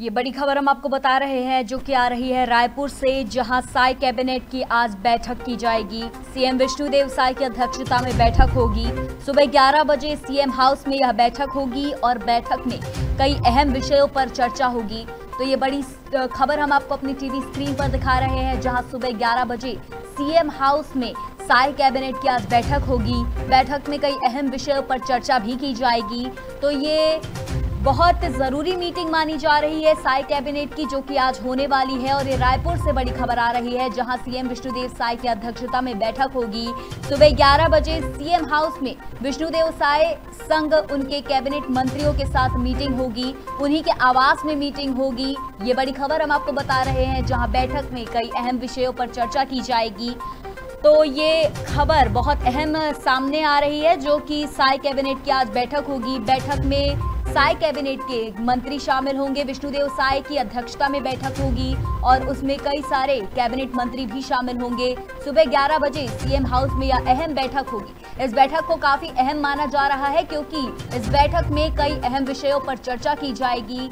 ये बड़ी खबर हम आपको बता रहे हैं, जो कि आ रही है रायपुर से, जहाँ साई कैबिनेट की आज बैठक की जाएगी। सीएम विष्णुदेव साई की अध्यक्षता में बैठक होगी। सुबह 11 बजे सीएम हाउस में यह बैठक होगी और बैठक में कई अहम विषयों पर चर्चा होगी। तो ये बड़ी खबर हम आपको अपनी टीवी स्क्रीन पर दिखा रहे हैं, जहाँ सुबह 11 बजे सीएम हाउस में साय कैबिनेट की आज बैठक होगी। बैठक में कई अहम विषयों पर चर्चा भी की जाएगी। तो ये बहुत ज़रूरी मीटिंग मानी जा रही है साई कैबिनेट की, जो कि आज होने वाली है। और ये रायपुर से बड़ी खबर आ रही है, जहाँ सीएम विष्णुदेव साई की अध्यक्षता में बैठक होगी। सुबह 11 बजे सीएम हाउस में विष्णुदेव साय संघ, उनके कैबिनेट मंत्रियों के साथ मीटिंग होगी। उन्हीं के आवास में मीटिंग होगी। ये बड़ी खबर हम आपको बता रहे हैं, जहाँ बैठक में कई अहम विषयों पर चर्चा की जाएगी। तो ये खबर बहुत अहम सामने आ रही है, जो कि साई कैबिनेट की आज बैठक होगी। बैठक में साय कैबिनेट के मंत्री शामिल होंगे। विष्णुदेव साय की अध्यक्षता में बैठक होगी और उसमें कई सारे कैबिनेट मंत्री भी शामिल होंगे। सुबह 11 बजे सीएम हाउस में यह अहम बैठक होगी। इस बैठक को काफ़ी अहम माना जा रहा है क्योंकि इस बैठक में कई अहम विषयों पर चर्चा की जाएगी।